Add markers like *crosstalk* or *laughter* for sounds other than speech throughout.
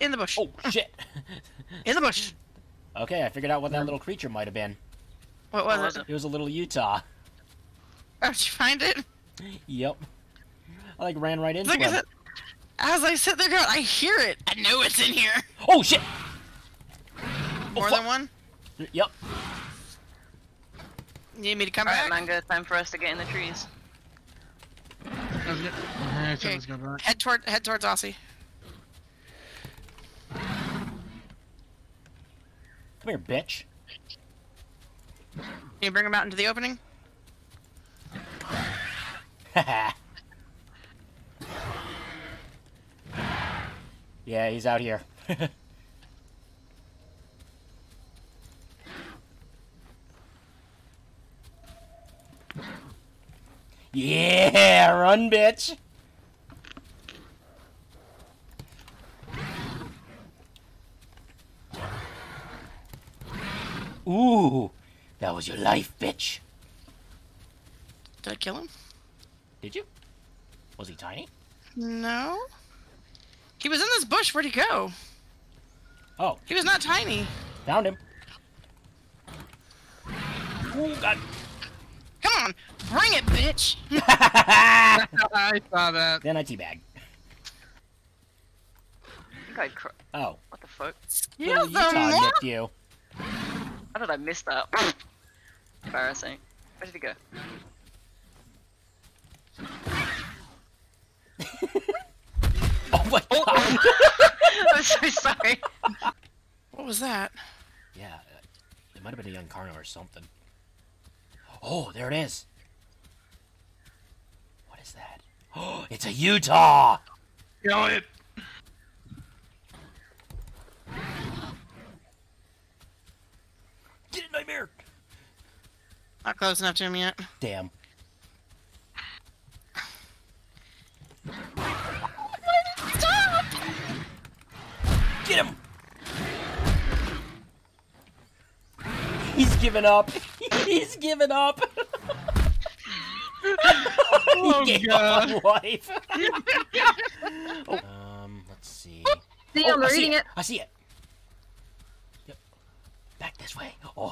Get in the bush. Oh, shit. *laughs* In the bush. okay, I figured out what that little creature might have been. What was, was it? it? It was a little Utah. Oh, did you find it? Yep. I like ran right into Look him. it. As I sit there going, I hear it. I know it's in here. Oh shit! Oh, More fuck. than one? Yep. You need me to come Alright, back? Manga, time for us to get in the trees. Let's get- Alright, so Okay. let's go back. Head toward head towards Aussie. Come here, bitch. Can you bring him out into the opening? *laughs* yeah, he's out here. *laughs* yeah, run, bitch. Ooh, that was your life, bitch. Did I kill him? Did you? Was he tiny? No. He was in this bush. Where'd he go? Oh, He was not tiny. found him. Ooh, God. Come on, bring it, bitch. *laughs* *laughs* I saw that. then I teabag. I think I cr- Oh, What the fuck? little Kill them Utah more. you. How did I miss that? *laughs* Embarrassing. Where did he go? *laughs* Oh my god. *laughs* I'm so sorry. What was that? yeah, uh, it might have been a young Carno or something. Oh, there it is. What is that? Oh, *gasps* it's a Utah. Kill it. Get it. Not close enough to him yet. Damn. Get him. He's given up. *laughs* He's given up. *laughs* Oh, he gave God. up on life. *laughs* Oh, Um, let's see. See, Oh, I'm I see reading it. it. I see it. Yep. Back this way. Oh.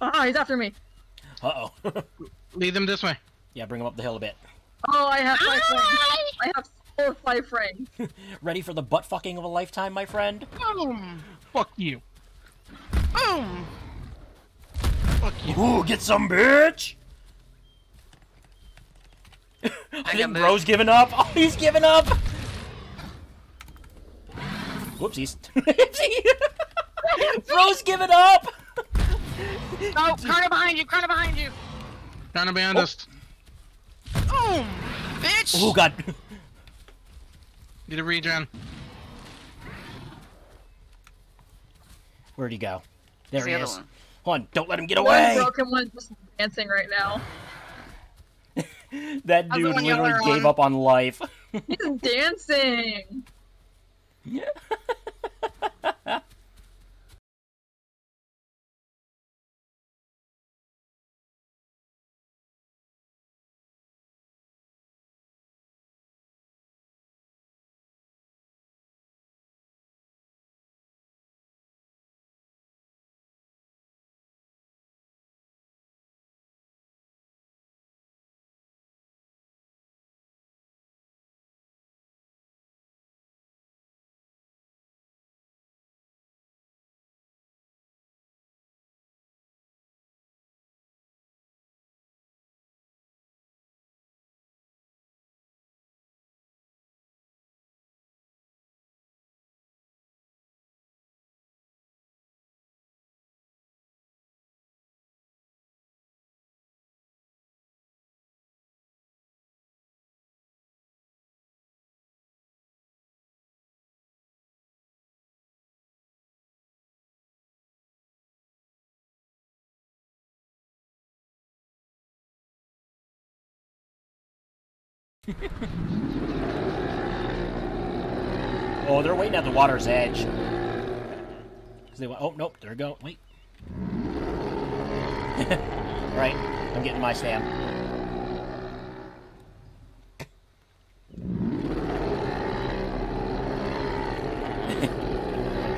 Aha! Aha, he's after me. Uh oh. *laughs* Lead them this way. yeah, bring them up the hill a bit. Oh, I have five friends. I have four five friends. *laughs* Ready for the butt fucking of a lifetime, my friend? Boom. Fuck you. Boom. Fuck you. Ooh, get some, bitch! *laughs* I got think moved. bro's giving up. Oh, he's giving up. Whoopsies. bro's giving up. *laughs* Oh, Carter behind you. Carter behind you. Trying to behind us. Boom. Bitch. Oh god. Need a regen. Where'd he go? There Where's he the is. one? Hold on, don't let him get One away. broken one just dancing right now. *laughs* That How's dude one literally gave on? up on life. He's dancing. *laughs* *laughs* oh, they're waiting at the water's edge. They went, oh, nope, there we go. Wait. *laughs* right, I'm getting my stamp. *laughs*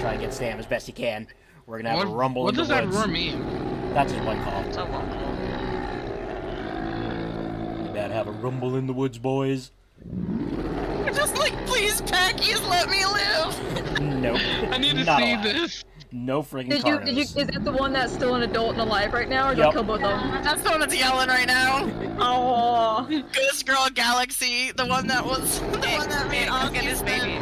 try and get Stam as best he can. We're gonna have what, a rumble. What does that roar mean? That's his one call. So well. We have a rumble in the woods, boys. Just like, please, Pachies, let me live. *laughs* Nope. I need to Not see allowed. this. No friggin' Did you, did you, is that the one that's still an adult and alive right now, or did Yep. you kill both of them? That's the one that's yelling right now. *laughs* Oh, Ghost Girl Galaxy, the one that was the Hey, one that hey, made go get this baby.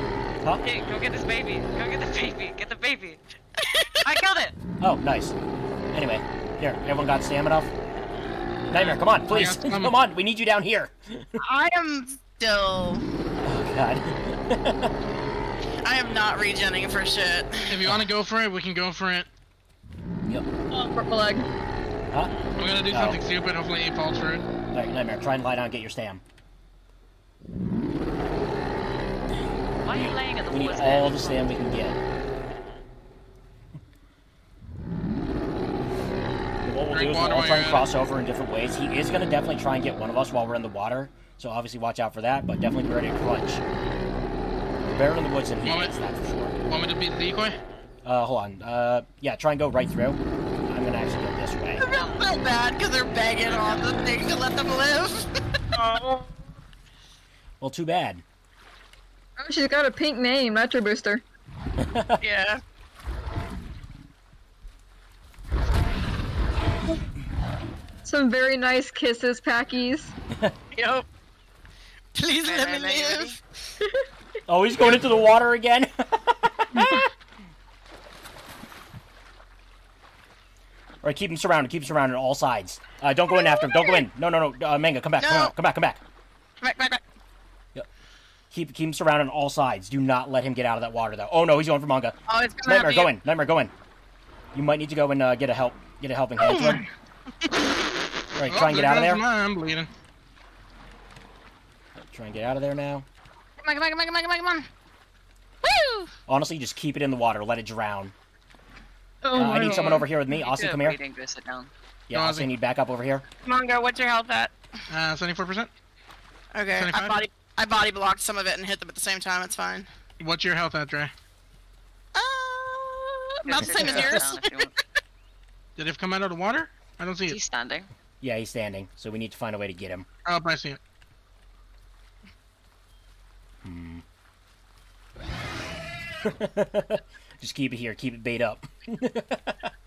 Huh? Hey, go get this baby. Go get the baby. Get the baby. *laughs* I killed it. Oh, nice. Anyway, here, everyone got Stam enough? Nightmare, come on, oh, please. got some. *laughs* come on, we need you down here. I am still. *laughs* Oh, God. *laughs* I am not regenning for shit. If you want to go for it, we can go for it. yep. oh broke my leg. Huh? I'm gonna do Oh. something stupid. Hopefully, he falls for it. Alright, Nightmare, try and lie down and get your Stam. Why are you laying in the We need all the Stam we can get. What we'll do is we'll all try and at cross over in different ways. He is going to definitely try and get one of us while we're in the water, so obviously watch out for that, but definitely be ready to crunch. We're better in the woods than he Moment. is, that's for sure. Want me to be the decoy? Uh, hold on. Uh, yeah, try and go right through. I'm going to actually go this way. I feel so bad because they're begging on the thing to let them live. oh. *laughs* *laughs* Well, too bad. Oh, she's got a pink name, Nitro Booster. *laughs* yeah. Some very nice kisses, Pachies. *laughs* Yep. Please let me man, you ready? live. *laughs* Oh, he's going into the water again? *laughs* Alright, keep him surrounded, keep him surrounded on all sides. Uh, don't go in after him, don't go in. No, no, no, uh, Manga, come back, No. come No. back, come back, come back. Back, back, back. Keep, keep him surrounded on all sides. Do not let him get out of that water, though. Oh no, he's going for Manga. Oh, it's gonna Nightmare, have go in. Nightmare, go in. You might need to go and uh, get a help, get a helping hand to him. Alright, try and get out of there. I'm bleeding. Try and get out of there now. Come on, come on, come on, come on, come on, on. Woo! Honestly, just keep it in the water. Let it drown. Oh Uh, I need god. someone over here with me. You Austin, do come here. breathing, go sit down. Yeah, No, Austin, Ozzy. need backup over here. Mongo, what's your health at? Uh, 74%. Okay, I 75? body, I body blocked some of it and hit them at the same time. It's fine. What's your health at, Dre? Uh, about the same as yours. if you want. Did it come out of the water? I don't see Is it. He's standing? Yeah, he's standing, so we need to find a way to get him. Oh, I see it. Hmm. *laughs* Just keep it here. Keep it bait up. *laughs*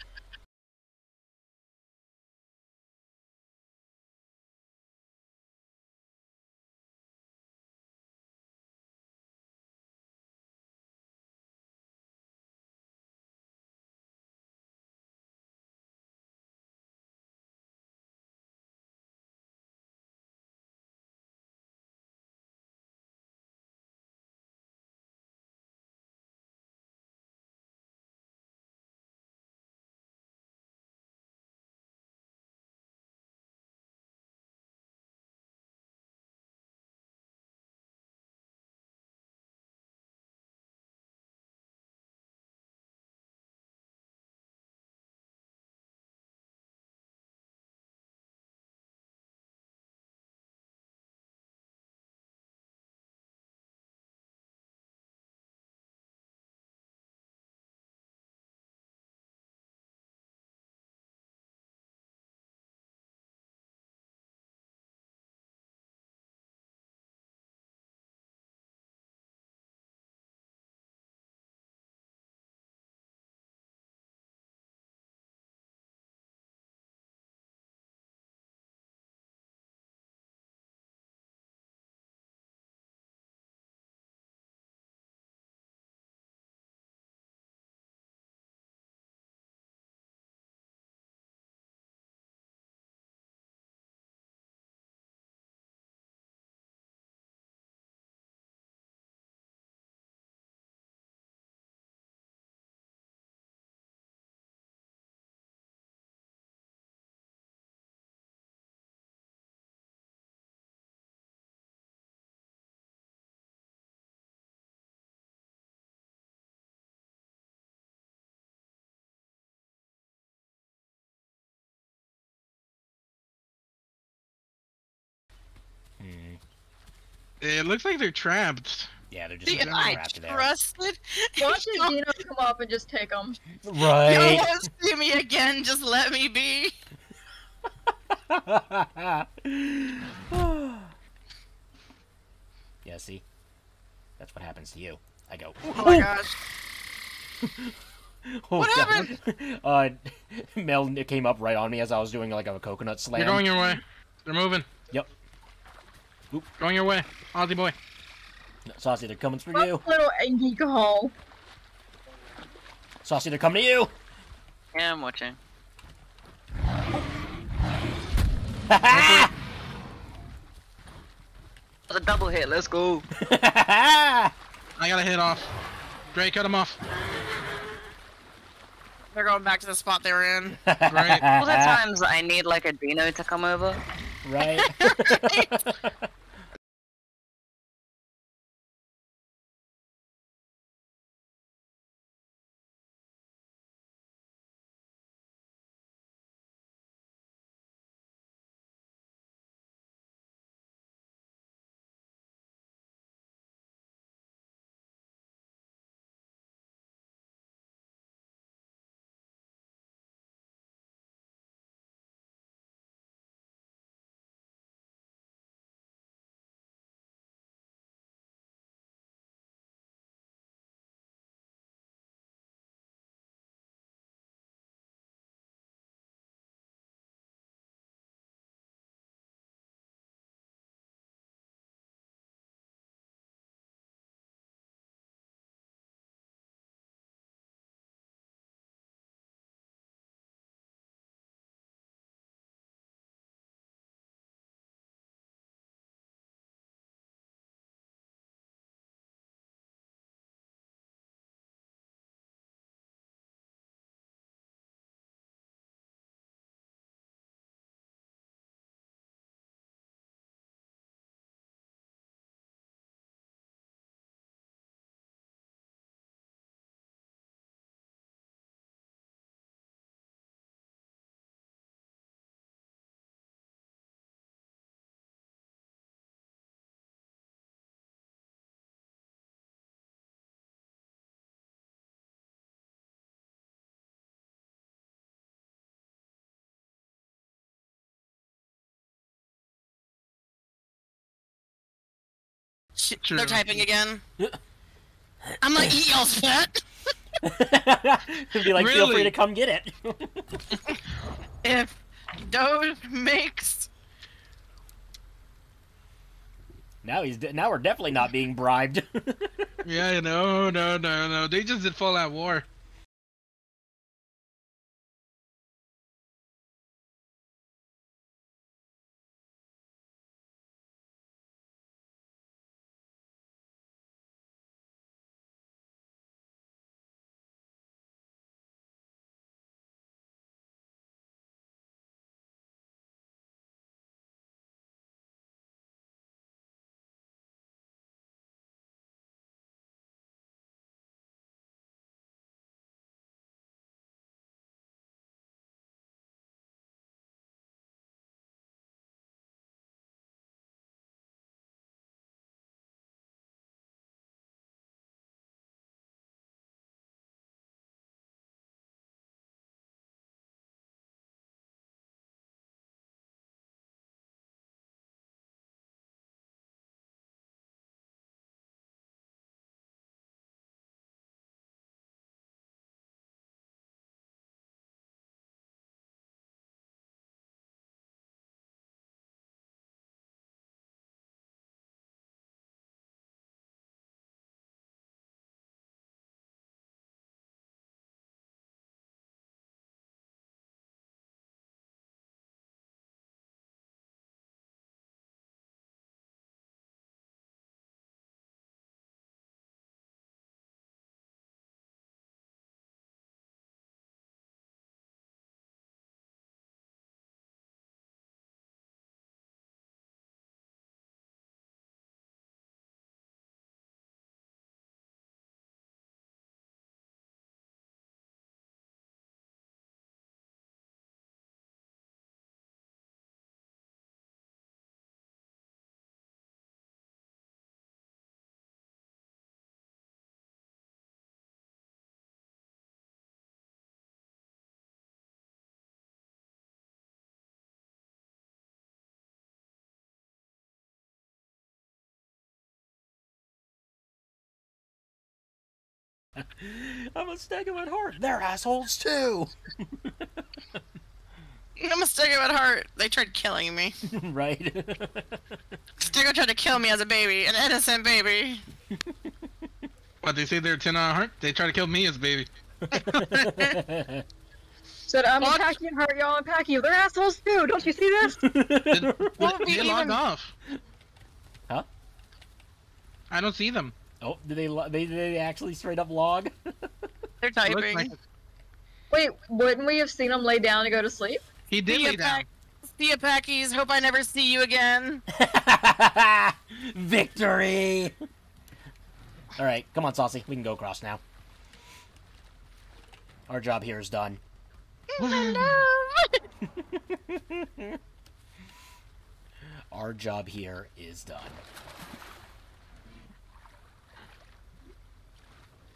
It looks like they're trapped. Yeah, they're just See, gonna I go there. trusted. Watch his Dino come up and just take them. Right. You Right. want to see me again? Just let me be. *sighs* yeah, see? That's what happens to you. I go. Oh my gosh. *laughs* Oh, What God. *laughs* Uh, *laughs* Mel came up right on me as I was doing like a coconut slam. You're going your way. They're moving. Yep. Oop. Going your way. Aussie boy. Saucy, they're coming for you. Little Angie Hall. Saucy, they're coming to you. Yeah, I'm watching. Ha That's a double hit. Let's go. ha! *laughs* I got a hit off. Dre, cut him off. They're going back to the spot they were in. Great. All the times I need like a Dino to come over. right? *laughs* *laughs* Sh- True. They're typing again. *laughs* I'm like, eat y'all's fat. *laughs* Be like, feel free to come get it. *laughs* If Doge makes now he's de- now we're definitely not being bribed. Yeah, no, no, no, no. They just did Fallout War. *laughs* I'm a Stegum at heart. They're assholes too. *laughs* I'm a Stego at heart. They tried killing me. *laughs* right? Stego tried to kill me as a baby, an innocent baby. But they say they're 10 on heart. They try to kill me as a baby. Said I'm What? attacking your heart, y'all. I'm attacking you. They're assholes too. Don't you see this? They, Well, they we log off. Huh? I don't see them. Oh, did they, lo- they they actually straight up log? *laughs* They're typing. like. Wait, wouldn't we have seen them lay down to go to sleep? He did See lay down. Pack. See ya, Pachies. Hope I never see you again. *laughs* Victory! *laughs* All right, come on, Saucy. We can go across now. Our job here is done. Our job here is done.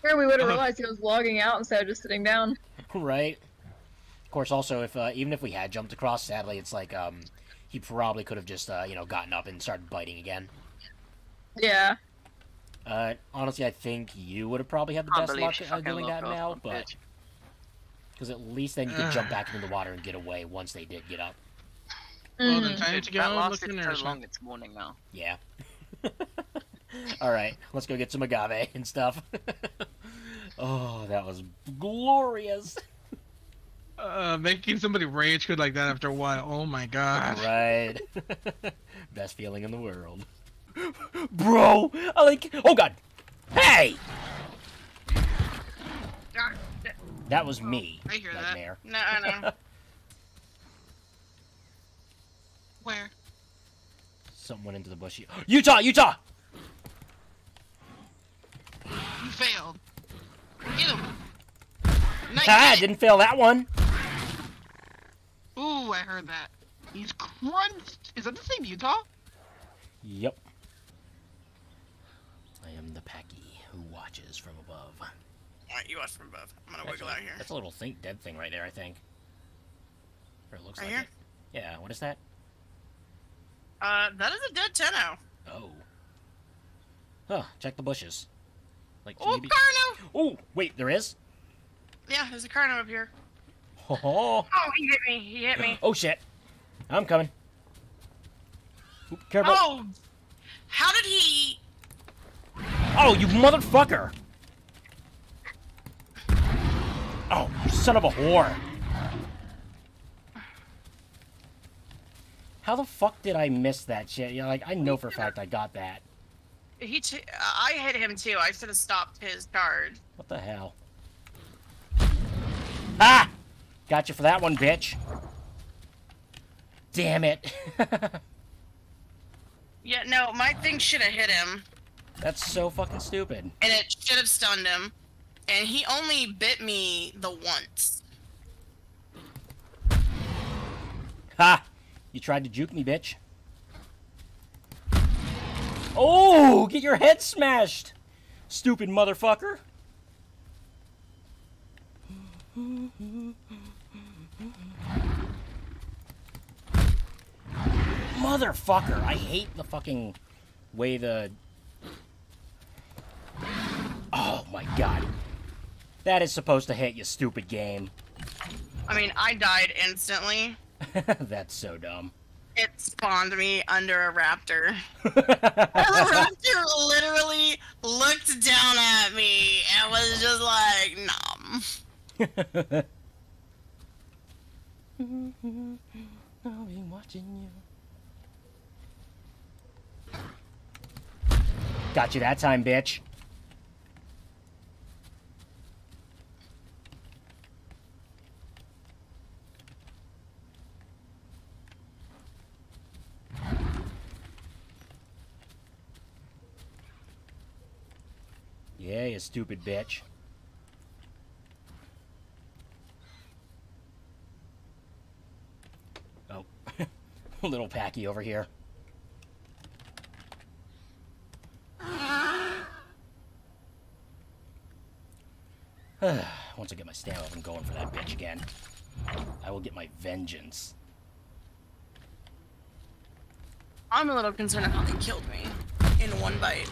Here we would have Uh-huh. realized he was logging out instead of just sitting down. *laughs* right? Of course, also, if uh, even if we had jumped across, sadly, it's like um, he probably could have just uh, you know gotten up and started biting again. Yeah. Uh, honestly, I think you would have probably had the Can't best luck she uh, doing that now, but because at least then you could jump *sighs* back into the water and get away once they did get up. Well, then time to go That look lasted in so there. long, it's morning now. Yeah. *laughs* *laughs* All right, let's go get some agave and stuff. *laughs* oh, that was glorious. *laughs* Uh, making somebody rage good like that after a while. Oh my god. Right. Best feeling in the world. Bro, I like. Oh God. Hey, that was me. I hear that. Nightmare. No, I know. Where? Something went into the bush. *gasps* Utah, Utah. You failed. Get him. Nice. Ah, didn't fail that one. Ooh, I heard that. He's crunched. Is that the same Utah? Yep. I am the Pachy who watches from above. Alright, you watch from above. I'm gonna That's wiggle a, out here. That's a little think dead thing right there, I think. Or it looks Right like here? it. Yeah, what is that? Uh, that is a dead tenno. Oh. Huh, check the bushes. Like Oh, maybe Carno! Oh, wait, there is? Yeah, there's a Carno up here. Oh, oh. Oh, he hit me. He hit me. oh shit. I'm coming. Oop, careful. Oh! How did he... Oh, you motherfucker! Oh, you son of a whore. How the fuck did I miss that shit? Yeah, like I know for a fact I got that. He I hit him too. I should have stopped his charge. What the hell? Ah! Got you for that one, bitch. Damn it. *laughs* Yeah, no, my thing should have hit him, That's so fucking stupid. and it should have stunned him. And he only bit me the once. Ha! You tried to juke me, bitch. Oh, get your head smashed, stupid motherfucker. Motherfucker, I hate the fucking way the. Oh my god. That is supposed to hit, you stupid game. I mean, I died instantly. *laughs* That's so dumb. It spawned me under a raptor. *laughs* the raptor literally looked down at me and was just like, nom. *laughs* I'll be watching you. Got you that time, bitch. Yeah, you stupid bitch. Oh, *laughs* little Pachy over here. *sighs* Once I get my stamina, I'm going for that bitch again. I will get my vengeance. I'm a little concerned how they killed me in one bite.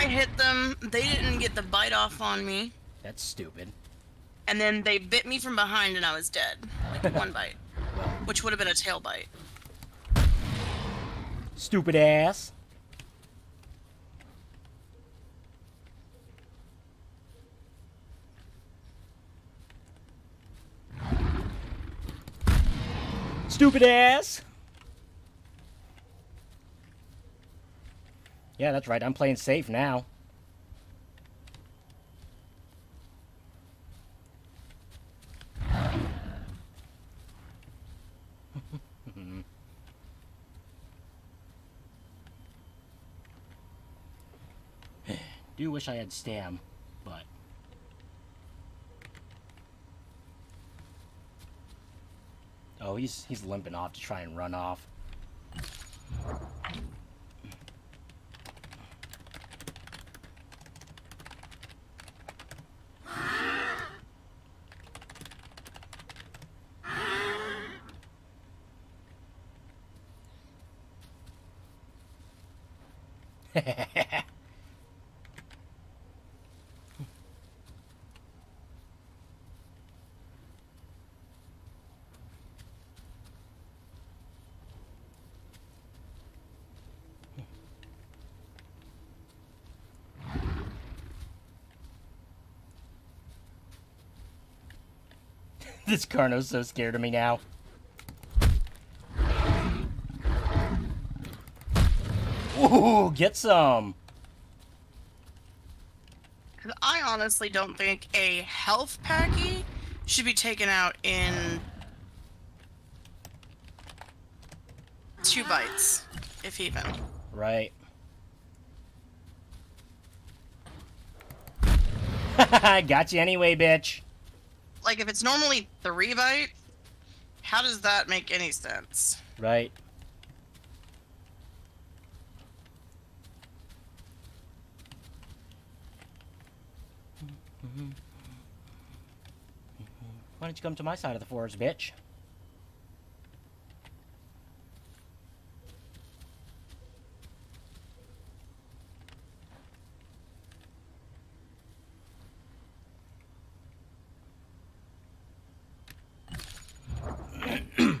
I hit them. They didn't get the bite off on me, That's stupid. and then they bit me from behind, and I was dead. Like *laughs* one bite, which would have been a tail bite. stupid ass. Stupid ass. Yeah, that's right. I'm playing safe now. *laughs* Do wish I had Stam, but Oh, he's he's limping off to try and run off. This Carno's so scared of me now. Ooh, get some. I honestly don't think a health pachy should be taken out in two bites, if even. Right. I got you anyway, bitch. Like if it's normally three bite, how does that make any sense? Right. Why don't you come to my side of the forest, bitch? *coughs*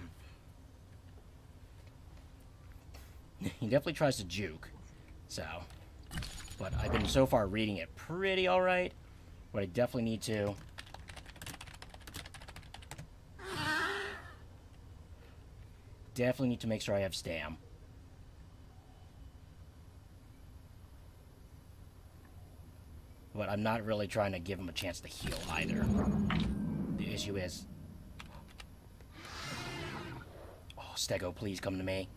he definitely tries to juke. So, but I've been so far reading it pretty alright. But I definitely need to. Definitely need to make sure I have Stam. But I'm not really trying to give him a chance to heal either. The issue is. Stego, please come to me.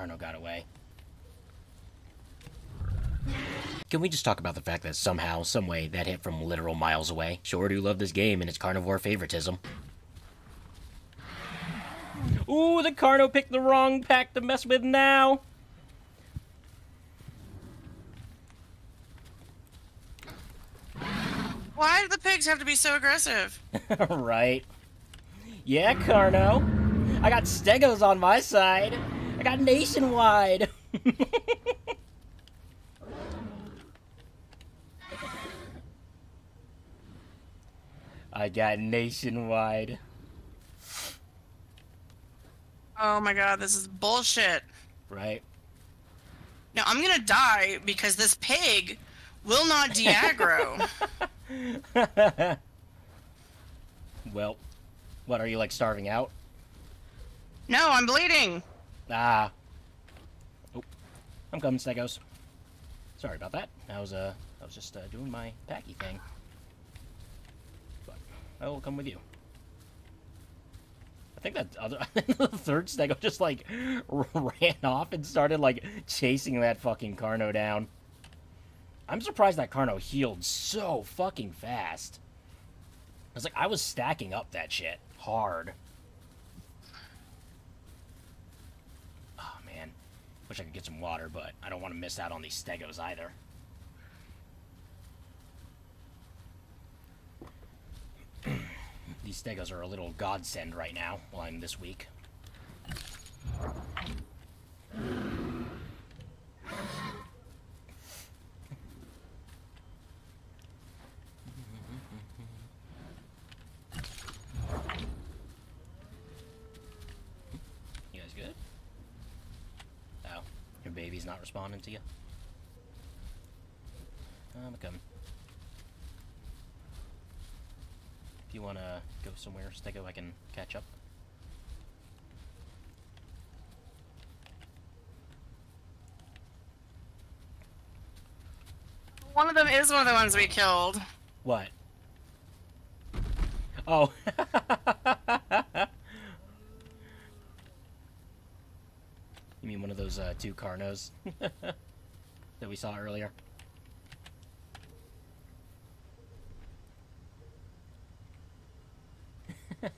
Carno got away. Can we just talk about the fact that somehow, someway, that hit from literal miles away? Sure do love this game and its carnivore favoritism. Ooh, the Carno picked the wrong pack to mess with now! Why do the pigs have to be so aggressive? *laughs* right. Yeah, Carno. I got Stegos on my side. I got Nationwide. I got Nationwide. Oh my god, this is bullshit. Right? Now I'm gonna die because this pig will not *laughs* de-aggro. well, what, are you like starving out? no, I'm bleeding. Ah. Oh, I'm coming, Stegos. Sorry about that. I was, uh, I was just, uh, doing my pachy thing. But I will come with you. I think that other, *laughs* the third Stego just, like, *laughs* ran off and started, like, chasing that fucking Carno down. I'm surprised that Carno healed so fucking fast. I was like, I was stacking up that shit hard. Oh man, wish I could get some water, but I don't want to miss out on these stegos either. these stegos are a little godsend right now while I'm this week. You guys good? Oh, your baby's not responding to you? Ah, I'm coming. If you want to go somewhere, Stego, I can catch up. One of them is one of the ones we killed. What? Oh. *laughs* you mean one of those uh, two Carnos *laughs* that we saw earlier? *laughs* I'm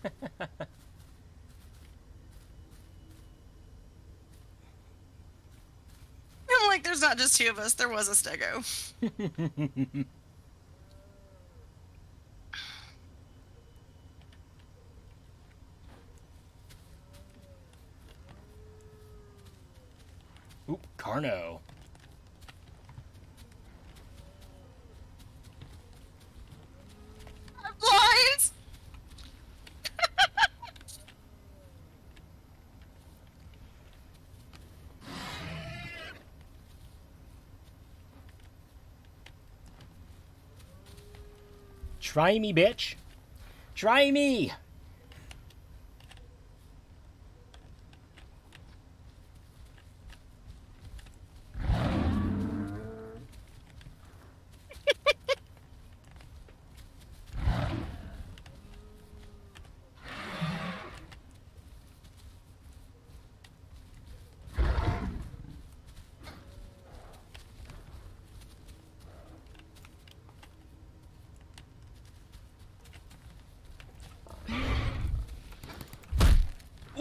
like, there's not just two of us. There was a stego. *laughs* Oop, Carno. I'm blind. Try me, bitch. Try me.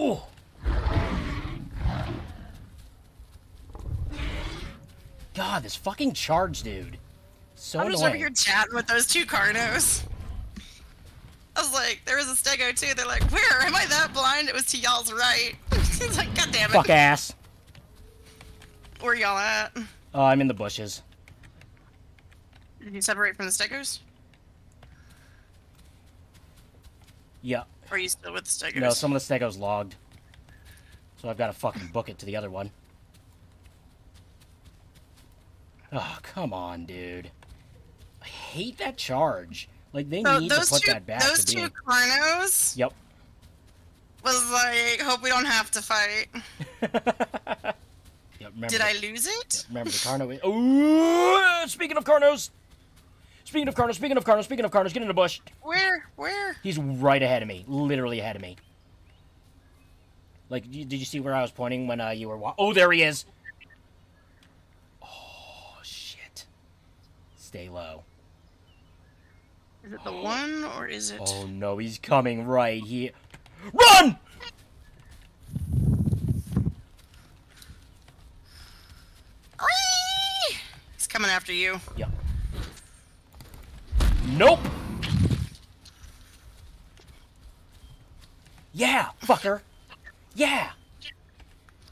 Oh. God, this fucking charge dude. So I'm just over annoying. here chatting with those two Carnos. I was like, there was a stego too. They're like, where? Am I that blind? It was to y'all's right. *laughs* it's like, god damn it. Fuck ass. Where y'all at? Oh, I'm in the bushes. Did you separate from the stegos? Yeah. Or are you still with the stegos? No, some of the stegos logged. So I've got to fucking book it to the other one. Oh, come on, dude. I hate that charge. Like, they So need to put two, that back those two being... Carnos Yep. was like, hope we don't have to fight. *laughs* Yep, remember Did the- I lose it? Remember the Carno. Ooh, speaking of Carnos. Speaking of Carnos, speaking of Carnos, speaking of Carnos, get in the bush. Where? Where? He's right ahead of me. Literally ahead of me. Like, did you see where I was pointing when uh, you were Oh, there he is. Oh, shit. Stay low. Is it the oh. one or is it? Oh, no, he's coming right here. Run! Whee! He's coming after you. Yep. Nope. Yeah, fucker. Yeah.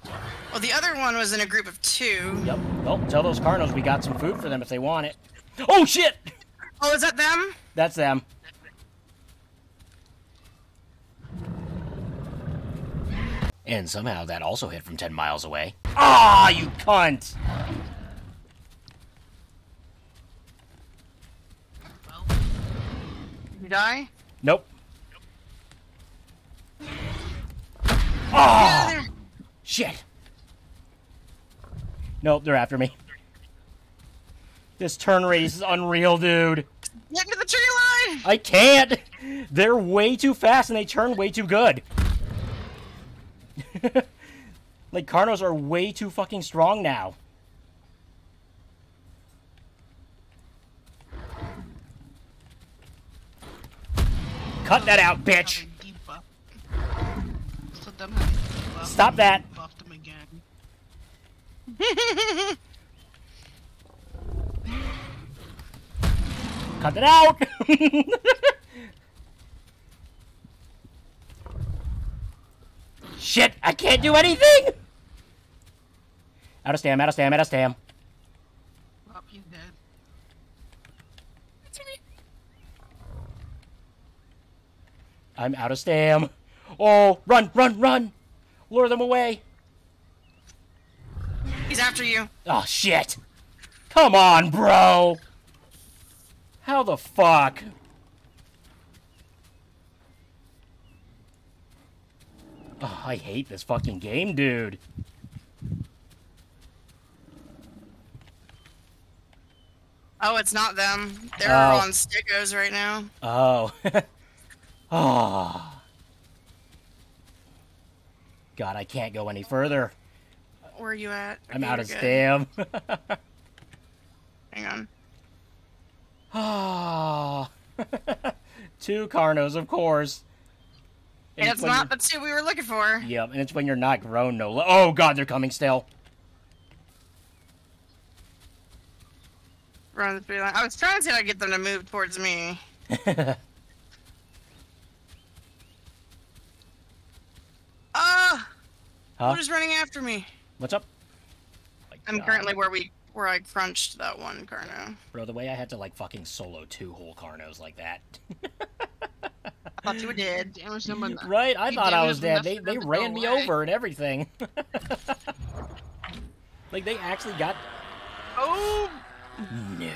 Well, the other one was in a group of two. Yep. Well, tell those Carnos we got some food for them if they want it. Oh shit! Oh, is that them? That's them. And somehow that also hit from 10 miles away. Ah, you cunt! Did you die? Nope. Yeah, Ah! there. Shit. Nope, they're after me. This turn race is unreal, dude. Get into the tree line! I can't! They're way too fast and they turn way too good. *laughs* like, Carnos are way too fucking strong now. Cut that out, bitch! Stop that! *laughs* *laughs* Cut it out. *laughs* Shit, I can't do anything. Out of stam, out of stam, out of stam. Oh, he's dead. I'm out of stam. Oh, run, run, run. Lure them away. He's after you. Oh, shit. Come on, bro. How the fuck? Oh, I hate this fucking game, dude. Oh, it's not them. They're Oh. on stickos right now. Oh. oh. *laughs* God, I can't go any further. Where are you at? I'm out of good. stam. *laughs* Hang on. Ah. *laughs* Two Carnos, of course. And And it's not the two we were looking for. Yep, and it's when you're not grown, no. Oh God, they're coming still. Run the three line. I was trying to see how to get them to move towards me. *laughs* Ah! huh? What is running after me? What's up? I'm currently where we where I crunched that one Carno. Bro, the way I had to like fucking solo two whole Carnos like that. I thought you were dead. Damage them enough. right? I thought I was dead. They they ran me away. over and everything. *laughs* like they actually got Oh! no.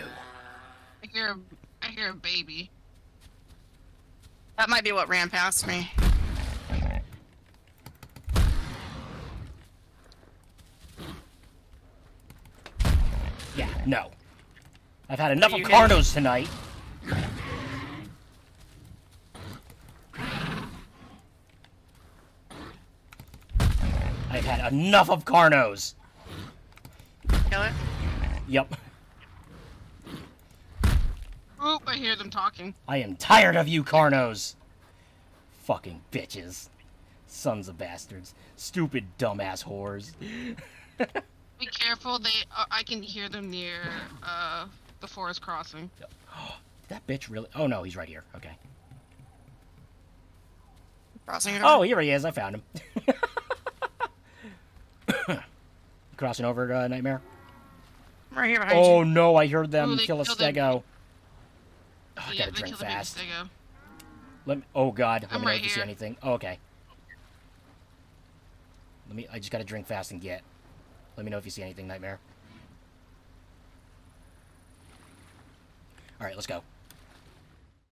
I hear, I hear a baby. That might be what ran past me. Yeah, no. I've had enough of Carnos tonight. I've had enough of Carnos. Kill it? Yep. Oop, oh, I hear them talking. I am tired of you, Carnos. Fucking bitches. Sons of bastards. Stupid dumbass whores. *laughs* Be careful, they. Uh, I can hear them near uh the forest crossing. *gasps* That bitch really. Oh no, he's right here. Okay. Crossing it Oh, here he is. I found him. *laughs* Crossing over, uh, Nightmare. right here behind Oh you. no, I heard them Ooh, kill a killed him. stego. Oh, I yeah, gotta drink killed the baby fast. Let me. Oh god, let I'm me know right if you see anything. Oh, okay. Let me. I just gotta drink fast and get. Let me know if you see anything, Nightmare. All right, let's go.